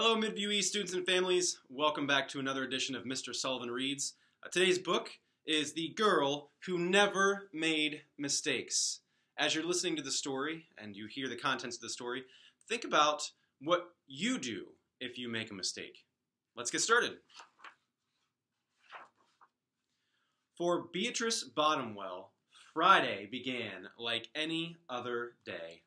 Hello, Midview students and families. Welcome back to another edition of Mr. Sullivan Reads. Uh, today's book is The Girl Who Never Made Mistakes. As you're listening to the story and you hear the contents of the story, think about what you do if you make a mistake. Let's get started. For Beatrice Bottomwell, Friday began like any other day.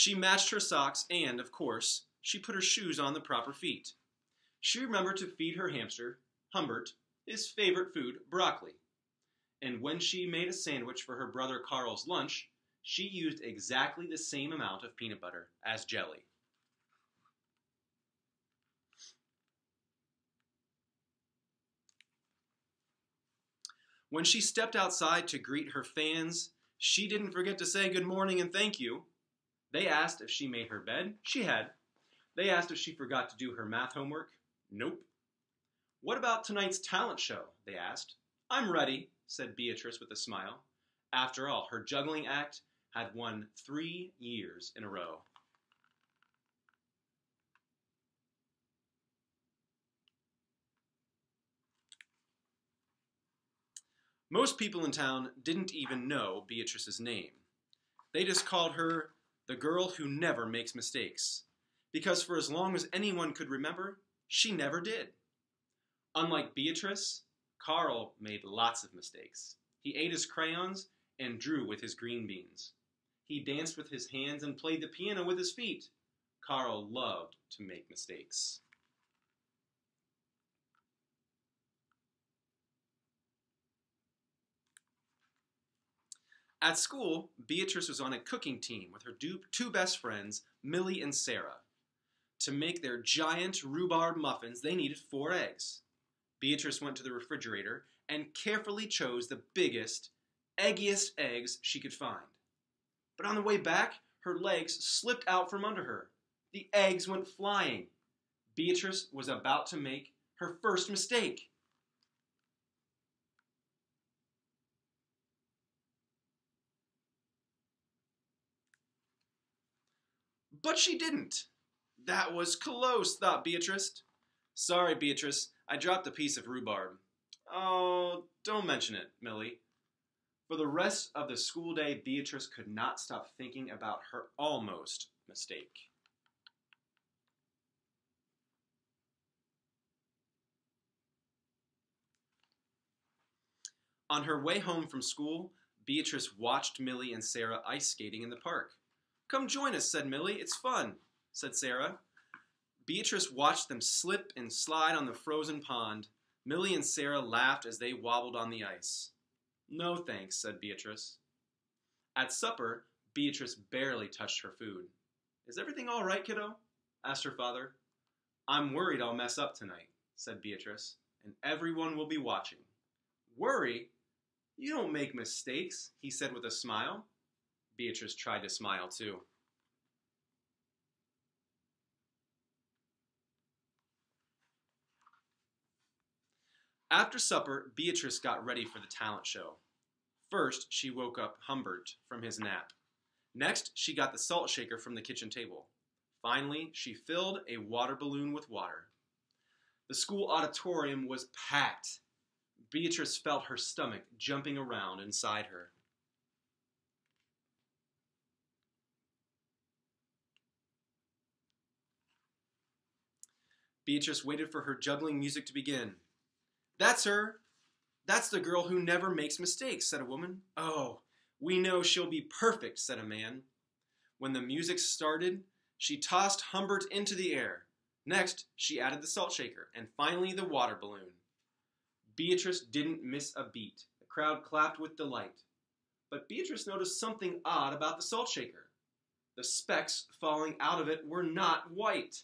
She matched her socks and, of course, she put her shoes on the proper feet. She remembered to feed her hamster, Humbert, his favorite food, broccoli. And when she made a sandwich for her brother Carl's lunch, she used exactly the same amount of peanut butter as jelly. When she stepped outside to greet her fans, she didn't forget to say good morning and thank you. They asked if she made her bed. She had. They asked if she forgot to do her math homework. Nope. What about tonight's talent show? They asked. I'm ready, said Beatrice with a smile. After all, her juggling act had won three years in a row. Most people in town didn't even know Beatrice's name. They just called her the girl who never makes mistakes, because for as long as anyone could remember, she never did. Unlike Beatrice, Carl made lots of mistakes. He ate his crayons and drew with his green beans. He danced with his hands and played the piano with his feet. Carl loved to make mistakes. At school, Beatrice was on a cooking team with her two best friends, Millie and Sarah. To make their giant rhubarb muffins, they needed four eggs. Beatrice went to the refrigerator and carefully chose the biggest, eggiest eggs she could find. But on the way back, her legs slipped out from under her. The eggs went flying. Beatrice was about to make her first mistake. But she didn't. That was close, thought Beatrice. Sorry, Beatrice, I dropped a piece of rhubarb. Oh, don't mention it, Millie. For the rest of the school day, Beatrice could not stop thinking about her almost mistake. On her way home from school, Beatrice watched Millie and Sarah ice skating in the park. Come join us, said Millie. It's fun, said Sarah. Beatrice watched them slip and slide on the frozen pond. Millie and Sarah laughed as they wobbled on the ice. No thanks, said Beatrice. At supper, Beatrice barely touched her food. Is everything all right, kiddo? asked her father. I'm worried I'll mess up tonight, said Beatrice, and everyone will be watching. Worry? You don't make mistakes, he said with a smile. Beatrice tried to smile too. After supper, Beatrice got ready for the talent show. First, she woke up Humbert from his nap. Next, she got the salt shaker from the kitchen table. Finally, she filled a water balloon with water. The school auditorium was packed. Beatrice felt her stomach jumping around inside her. Beatrice waited for her juggling music to begin. That's her. That's the girl who never makes mistakes, said a woman. Oh, we know she'll be perfect, said a man. When the music started, she tossed Humbert into the air. Next, she added the salt shaker, and finally the water balloon. Beatrice didn't miss a beat. The crowd clapped with delight. But Beatrice noticed something odd about the salt shaker. The specks falling out of it were not white.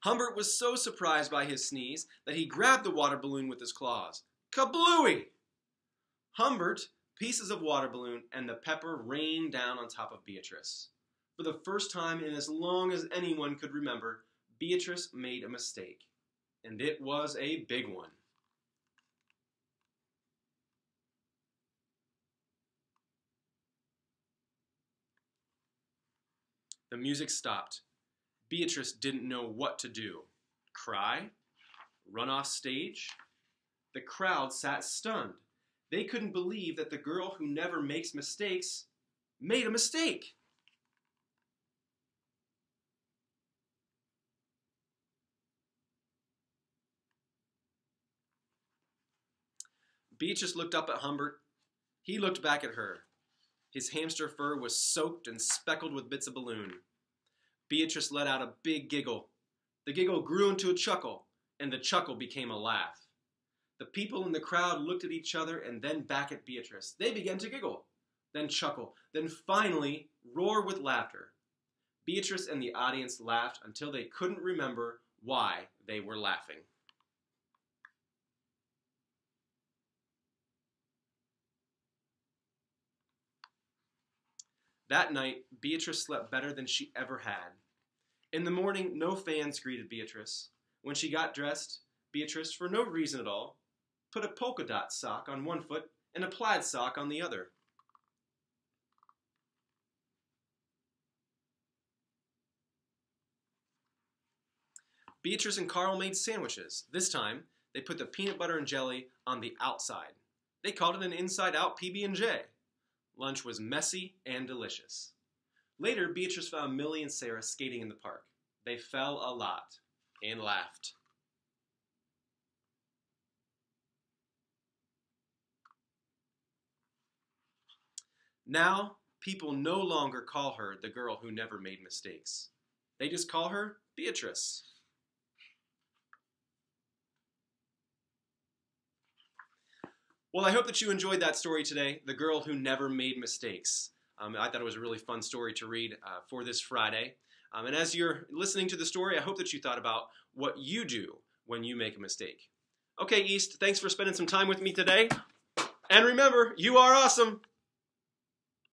Humbert was so surprised by his sneeze that he grabbed the water balloon with his claws. Kablooey! Humbert, pieces of water balloon, and the pepper rained down on top of Beatrice. For the first time in as long as anyone could remember, Beatrice made a mistake. And it was a big one. The music stopped. Beatrice didn't know what to do. Cry? Run off stage? The crowd sat stunned. They couldn't believe that the girl who never makes mistakes made a mistake. Beatrice looked up at Humbert. He looked back at her. His hamster fur was soaked and speckled with bits of balloon. Beatrice let out a big giggle. The giggle grew into a chuckle, and the chuckle became a laugh. The people in the crowd looked at each other and then back at Beatrice. They began to giggle, then chuckle, then finally roar with laughter. Beatrice and the audience laughed until they couldn't remember why they were laughing. That night, Beatrice slept better than she ever had. In the morning, no fans greeted Beatrice. When she got dressed, Beatrice, for no reason at all, put a polka dot sock on one foot and a plaid sock on the other. Beatrice and Carl made sandwiches. This time, they put the peanut butter and jelly on the outside. They called it an inside-out PB&J. Lunch was messy and delicious. Later, Beatrice found Millie and Sarah skating in the park. They fell a lot and laughed. Now, people no longer call her the girl who never made mistakes. They just call her Beatrice. Well, I hope that you enjoyed that story today, The Girl Who Never Made Mistakes. Um, I thought it was a really fun story to read uh, for this Friday. Um, and as you're listening to the story, I hope that you thought about what you do when you make a mistake. Okay, East, thanks for spending some time with me today. And remember, you are awesome.